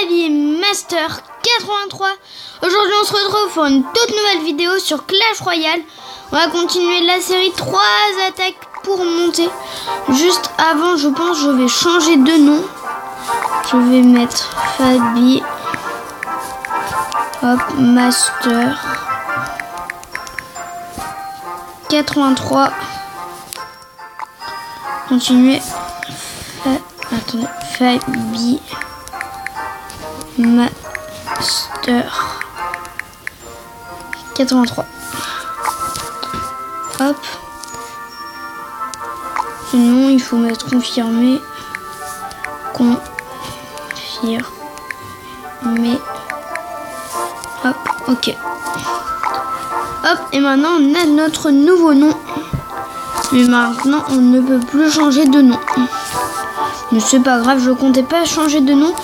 Fabi Master 83. Aujourd'hui, on se retrouve pour une toute nouvelle vidéo sur Clash Royale. On va continuer la série 3 attaques pour monter. Juste avant, je pense, je vais changer de nom. Je vais mettre Fabi Hop, Master 83. Continuer. Fabi Master 83. Hop. Sinon, il faut mettre confirmé. Confirmé. Hop, ok. Hop, et maintenant on a notre nouveau nom. Mais maintenant on ne peut plus changer de nom. Mais c'est pas grave, je comptais pas changer de nom.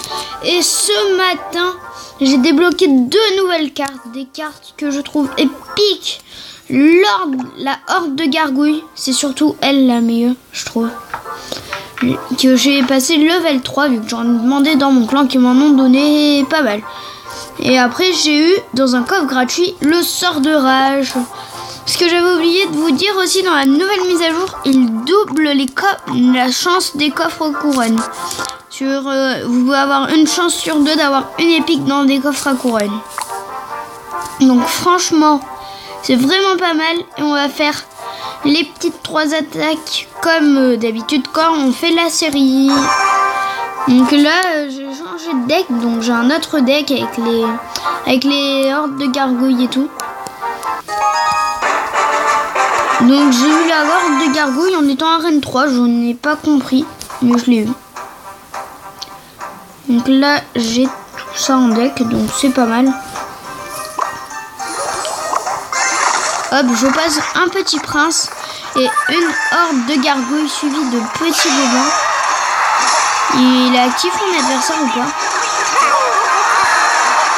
Et ce matin, j'ai débloqué deux nouvelles cartes. Des cartes que je trouve épiques. la horde de gargouilles, c'est surtout elle la meilleure, je trouve. Que j'ai passé level 3 vu que j'en ai demandé dans mon clan qui m'en ont donné pas mal. Et après, j'ai eu dans un coffre gratuit le sort de rage. Ce que j'avais oublié de vous dire aussi dans la nouvelle mise à jour, il double la chance des coffres couronnes. Euh, vous pouvez avoir une chance sur deux d'avoir une épique dans des coffres à couronne. Donc franchement, c'est vraiment pas mal. Et on va faire les petites trois attaques comme euh, d'habitude quand on fait la série. Donc là, euh, j'ai changé de deck, donc j'ai un autre deck avec les avec les hordes de gargouilles et tout. Donc j'ai eu la horde de gargouilles en étant arène 3, je n'ai pas compris, mais je l'ai eu. Donc là, j'ai tout ça en deck, donc c'est pas mal. Hop, je passe un petit prince et une horde de gargouilles suivie de petits bébés. Il actif mon adversaire ou pas?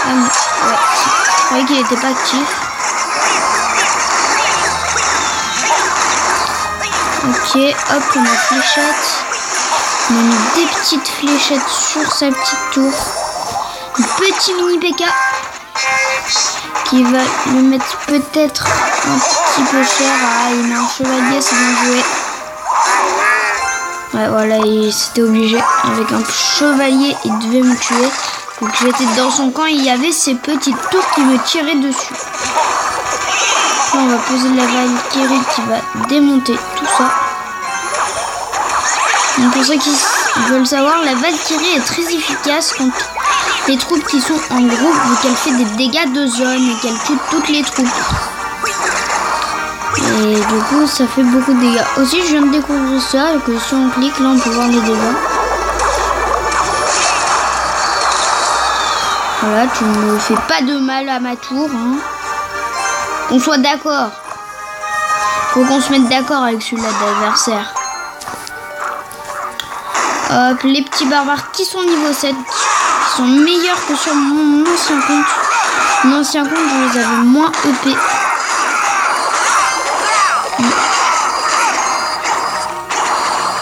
Ah ouais. Je croyais qu'il était pas actif. Ok, hop, on a fléchette. On a mis des petites fléchettes sur sa petite tour. Petit mini PK qui va le mettre peut-être un petit peu cher. Ah, il met un chevalier, c'est bien joué. Ouais, voilà, il s'était obligé. Avec un chevalier, il devait me tuer. Donc j'étais dans son camp, il y avait ces petites tours qui me tiraient dessus. On va poser la Valkyrie qui va démonter tout ça. Pour ceux qui veulent savoir, la Valkyrie est très efficace contre les troupes qui sont en groupe, vu qu'elle fait des dégâts de zone et qu'elle tue toutes les troupes. Et du coup, ça fait beaucoup de dégâts. Aussi, je viens de découvrir ça, que si on clique, là, on peut voir les dégâts. Voilà, tu ne fais pas de mal à ma tour. Hein. Qu'on soit d'accord. Faut qu'on se mette d'accord avec celui-là d'adversaire. Hop, les petits barbares qui sont niveau 7, qui sont meilleurs que sur mon ancien compte. Mon ancien compte, je les avais moins EP.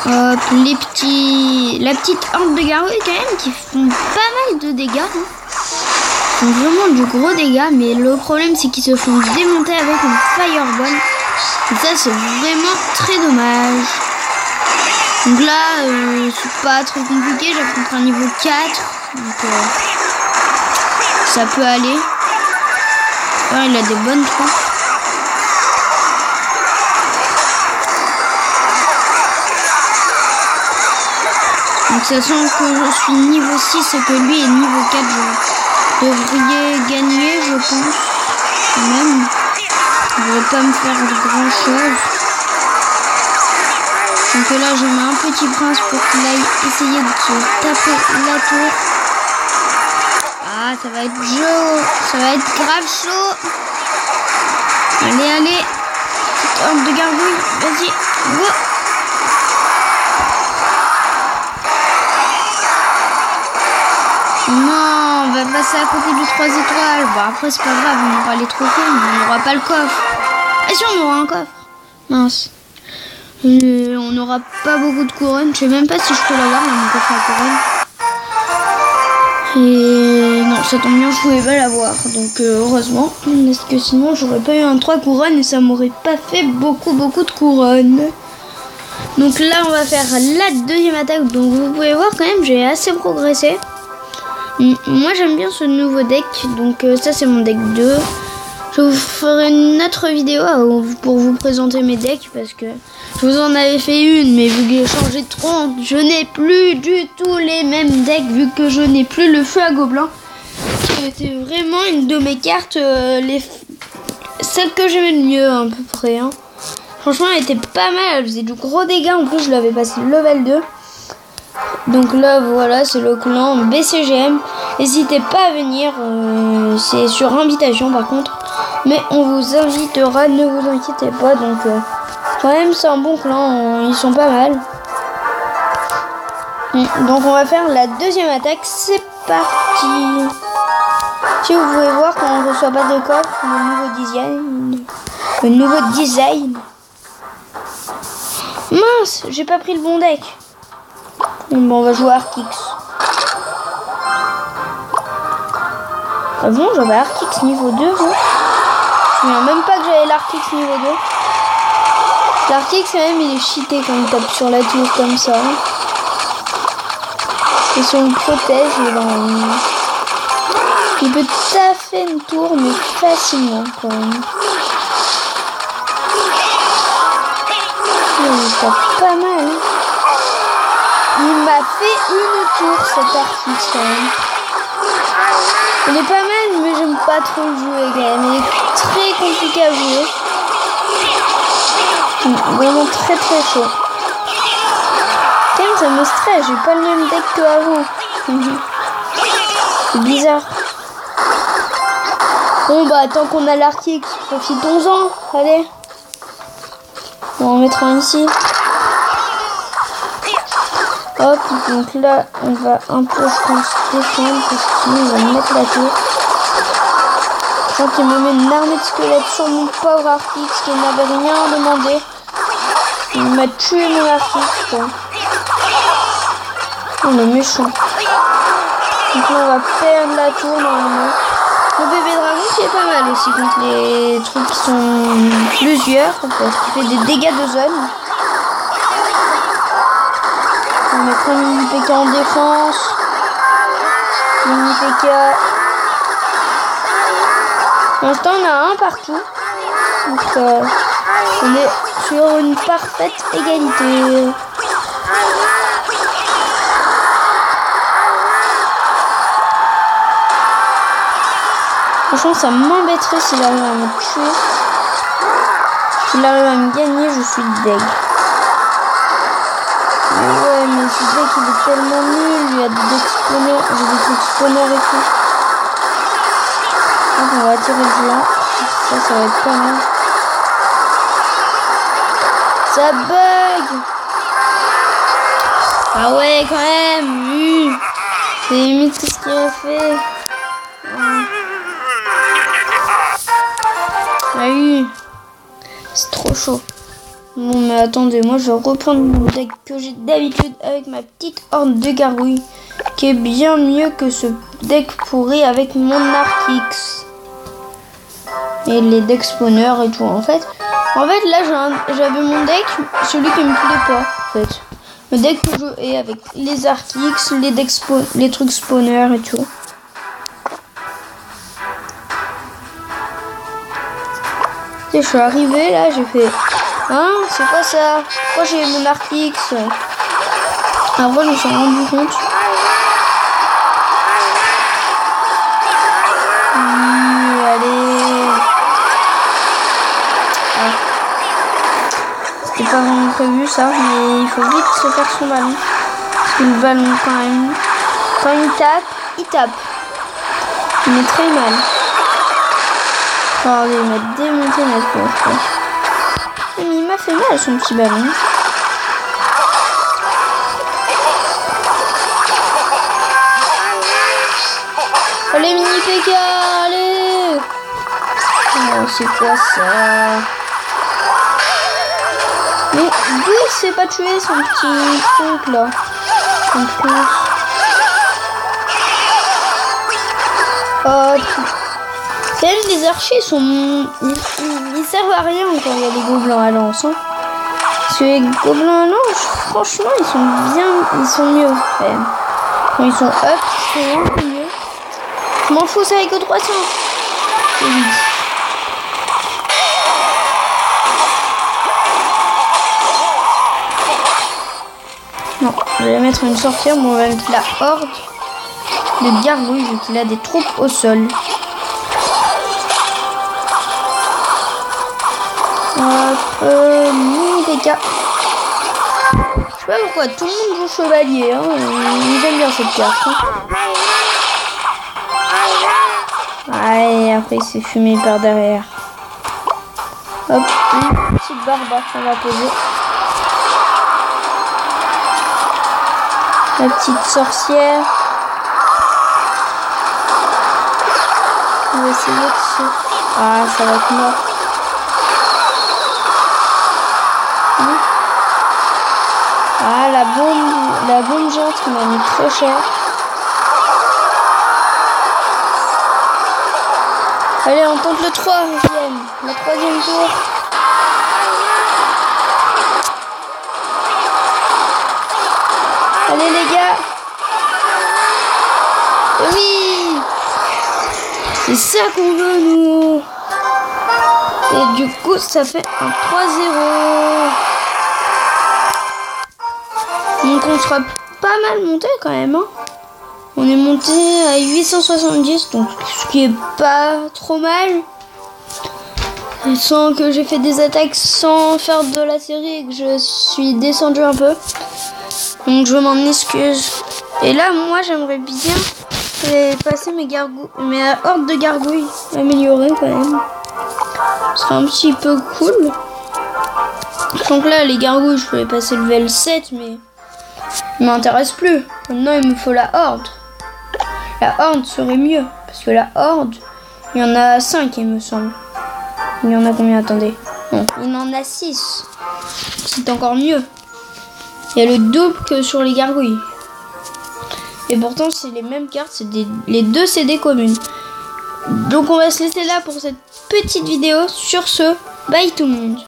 Hop, les petits... La petite horde de gargouilles quand même qui font pas mal de dégâts. Hein. Ils font vraiment du gros dégâts, mais le problème c'est qu'ils se font démonter avec une fireball. Ça c'est vraiment très dommage. Donc là, euh, c'est pas trop compliqué, j'affronte un niveau 4. Donc euh, ça peut aller. il a des bonnes troupes. Donc ça sent que je suis niveau 6 et que lui est niveau 4. Je devrais gagner, je pense. Même. Je vais pas me faire grand chose. Donc là, je mets un petit prince pour qu'il aille essayer de se taper la tour. Ah, ça va être chaud. Ça va être grave chaud. Allez, allez. Petite de gargouille. Vas-y. Go. Non, on va passer à côté du 3 étoiles. Bon, après, c'est pas grave, on aura les trophées, mais on n'aura pas le coffre. Ah si, on aura un coffre? Mince. On n'aura pas beaucoup de couronnes. Je sais même pas si je peux l'avoir dans mon coffre à couronne. Et non, ça tombe bien, je pouvais pas l'avoir. Donc euh, heureusement. Parce que sinon, j'aurais pas eu un 3 couronnes et ça m'aurait pas fait beaucoup, beaucoup de couronnes. Donc là, on va faire la deuxième attaque. Donc vous pouvez voir quand même, j'ai assez progressé. Moi, j'aime bien ce nouveau deck. Donc euh, ça, c'est mon deck 2. Je vous ferai une autre vidéo pour vous présenter mes decks parce que je vous en avais fait une, mais vu que j'ai changé de tronc, je n'ai plus du tout les mêmes decks vu que je n'ai plus le feu à gobelin. C'était vraiment une de mes cartes, euh, les... celle que j'aimais le mieux à peu près. Hein. Franchement, elle était pas mal, elle faisait du gros dégâts. En plus, je l'avais passé level 2. Donc là, voilà, c'est le clan BCGM. N'hésitez pas à venir, euh, c'est sur invitation par contre. Mais on vous invitera, ne vous inquiétez pas. Donc, euh, quand même, c'est un bon clan, ils sont pas mal. Mm, donc, on va faire la deuxième attaque. C'est parti. Si vous pouvez voir, quand on ne reçoit pas de coffre, le nouveau design. Le nouveau design. Mince, j'ai pas pris le bon deck. Bon, on va jouer Arkix. Ah bon, j'avais Arkix niveau 2, vous Je me même pas que j'avais l'Arkix niveau 2. L'Arkix, quand même, il est cheaté quand il tape sur la tour comme ça. Et si on le protège, il, peut taffer une tour, mais facilement quand même. Il tape pas mal. Il m'a fait une tour cet même. Il est pas mal, mais j'aime pas trop jouer quand même. Il est très compliqué à jouer. Vraiment très très chaud. Quand même, ça me stresse. J'ai pas le même deck que avant. C'est bizarre. Bon bah tant qu'on a l'Arkix, profitons-en. Allez. On en mettre un ici. Hop, donc là, on va un peu, je pense, défendre parce que sinon, il va me mettre la tour. Crois qu'il me met une armée de squelettes sur mon pauvre Artix qui n'avait rien demandé. Il m'a tué mon Artix. On est méchant. Donc on va perdre la tour, normalement. Le bébé dragon qui est pas mal aussi contre les trucs qui sont plusieurs, parce qu'il fait des dégâts de zone. On va mettre un mini PK en défense. Mini PK. Pour l'instant, on a un partout. Donc, euh, on est sur une parfaite égalité. Franchement, ça m'embêterait s'il arrive à me tuer. S'il arrive à me gagner, je suis deg. Ouais, mais ce deck il est tellement nul. Il a des spawners. J'ai des spawners et tout. On va attirer le. Ça, ça va être pas mal. Ça bug Ah ouais, quand même C'est limite ce qu'il a fait. Ah oui. C'est trop chaud. Bon, mais attendez, moi je vais reprendre mon deck que j'ai d'habitude avec ma petite horde de gargouilles, qui est bien mieux que ce deck pourri avec mon Arkix. Et les decks spawners et tout. En fait, en fait là j'avais mon deck, celui qui me plaît pas. En fait, le deck que je ai avec les Arkix, les decks les trucs spawners et tout. je suis arrivé là, j'ai fait Hein C'est quoi ça? Pourquoi j'ai mon Arkix Après, je me suis rendu compte. Prévu ça, mais il faut vite se faire son ballon. Parce ballon, quand même, quand il tape, il tape. Il met très mal. Regardez, il m'a démonté notre poche il m'a fait mal son petit ballon. Allez, mini PK, allez Oh, c'est quoi ça? Mais d'où il s'est pas tué son petit truc là. Hop. Même les archers sont. Ils, servent à rien quand il y a des gobelins à lance. Hein. Parce que les gobelins à lance, franchement, ils sont bien. Ils sont mieux quand ils sont up, ils sont mieux. Je m'en fous, ça avec que 300. Je vais mettre une sorcière, on va mettre la horde de gargouilles vu qu'il a des troupes au sol. Hop, euh, dégâts. Je sais pas pourquoi tout le monde joue chevalier. Hein. J'aime bien cette carte. Hein. Ouais, après il s'est fumé par derrière. Hop, une petite barbe qu'on va poser. La petite sorcière. On va essayer de se... Ah, ça va être mort. Ah, la bombe, la bombe géante qui m'a mis trop cher. Allez, on tente le troisième, le troisième tour. Allez les gars. Oui. C'est ça qu'on veut nous. Et du coup, ça fait un 3-0. Donc on sera pas mal monté quand même. Hein. On est monté à 870, donc ce qui est pas trop mal. Sans que j'ai fait des attaques sans faire de la série et que je suis descendu un peu. Donc je m'en excuse. Et là, moi, j'aimerais bien passer mes gargouilles, mes hordes de gargouilles améliorées quand même. Ce serait un petit peu cool. Donc là, les gargouilles, je pourrais passer level 7, mais il m'intéresse plus. Maintenant, il me faut la horde. La horde serait mieux, parce que la horde, il y en a 5, il me semble. Il y en a combien Attendez. Il en a 6. C'est encore mieux. Il y a le double que sur les gargouilles. Et pourtant, c'est les mêmes cartes, c'est les deux des communes. Donc on va se laisser là pour cette petite vidéo. Sur ce, bye tout le monde.